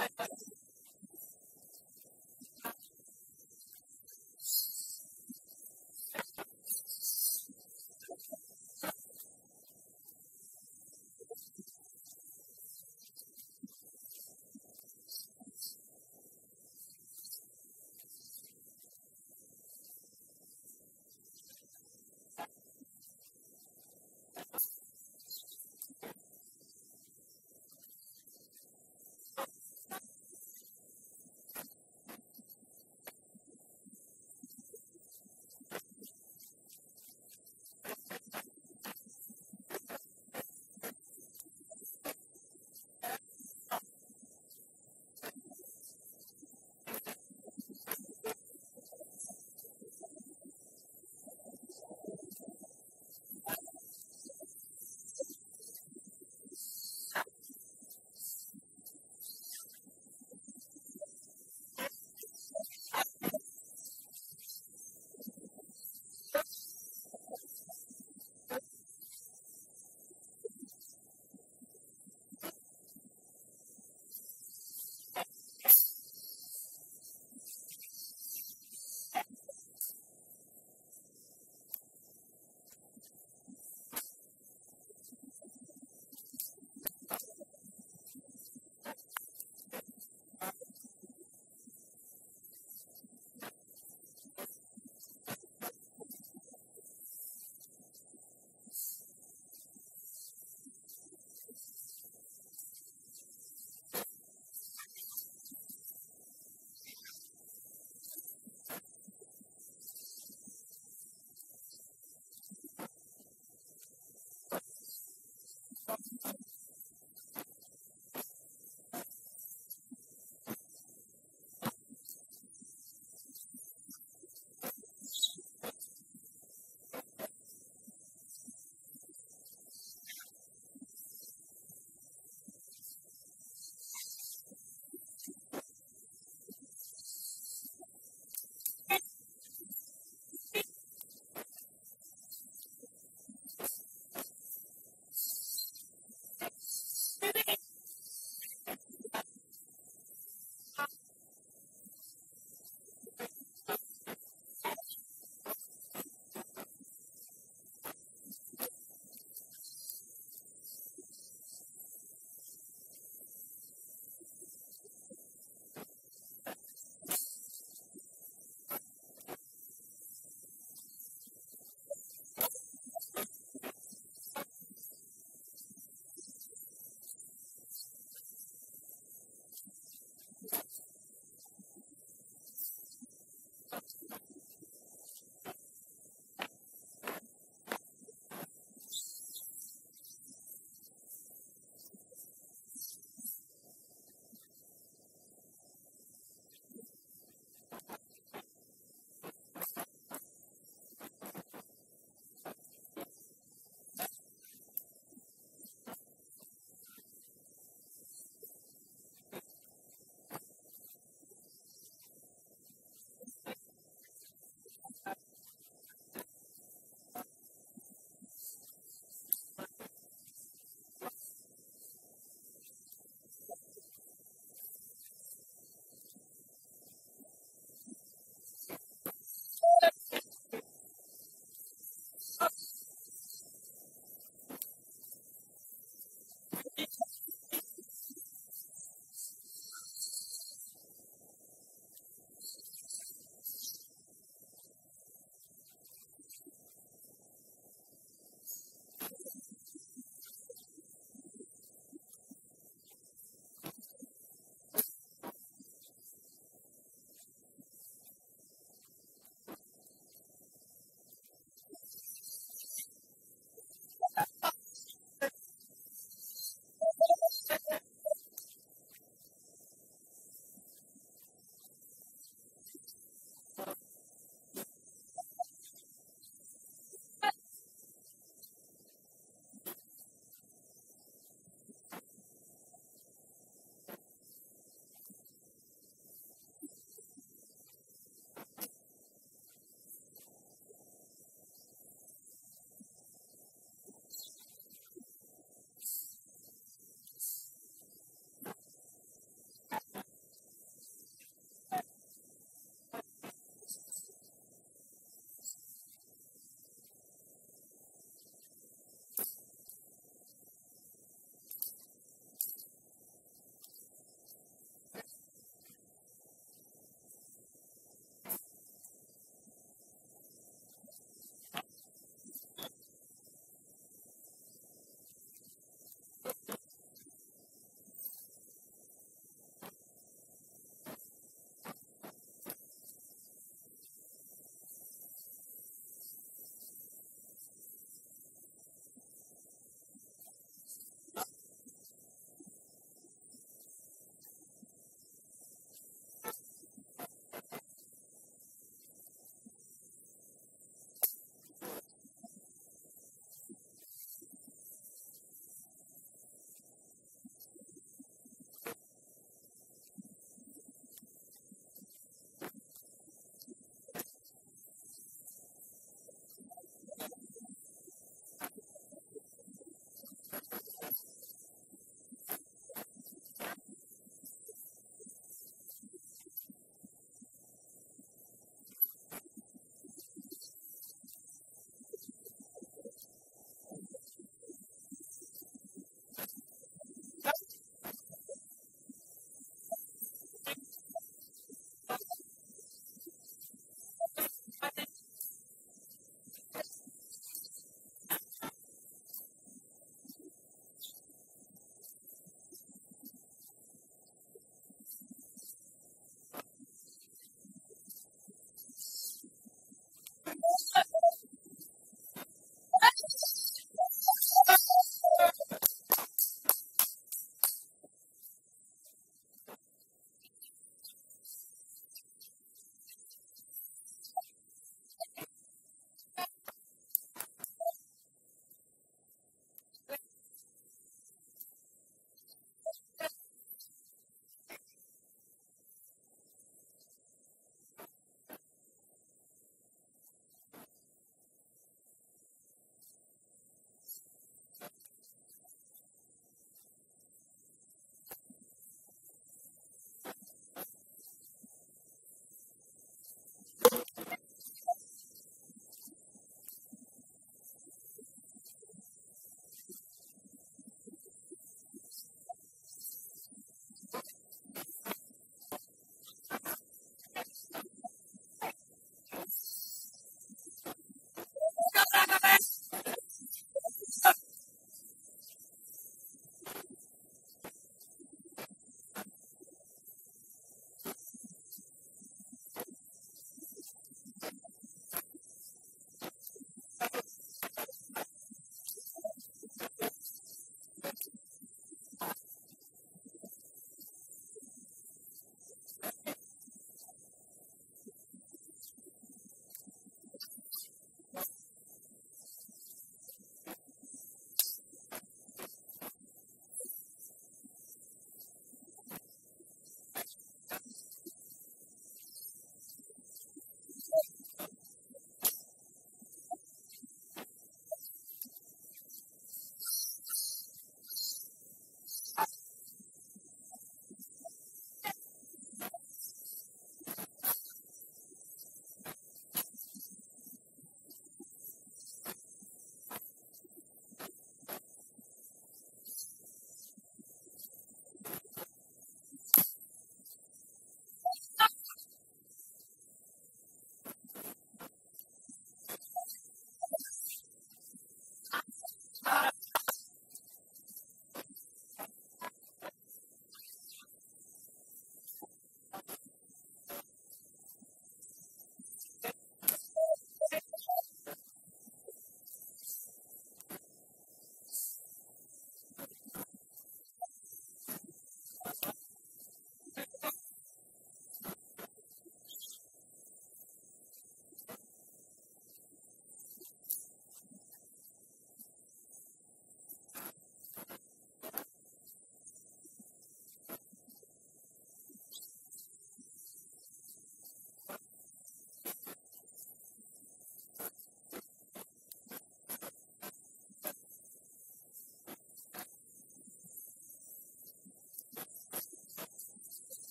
I'm